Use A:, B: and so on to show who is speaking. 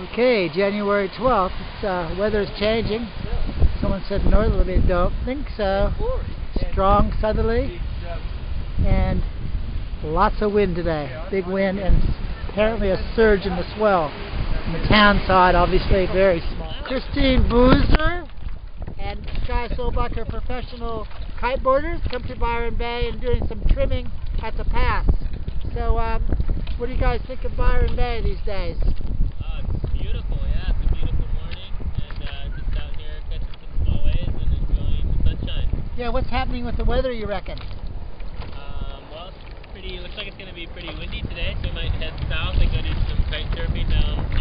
A: Okay, January 12th. It's, uh, weather's changing. Someone said northerly. Don't think so. Strong southerly and lots of wind today. Big wind and apparently a surge in the swell. On the town side, obviously very small. Kristin Boese and Sky Solbach are professional kiteboarders. Come to Byron Bay and doing some trimming at the pass. So, um, what do you guys think of Byron Bay these days?
B: Oh, it's beautiful, yeah. It's a beautiful morning, and uh, just out here catching some small waves and enjoying the sunshine.
A: Yeah, what's happening with the weather, you reckon?
B: Um, well, it's pretty. Looks like it's going to be pretty windy today, so we might head south and go do some kite surfing down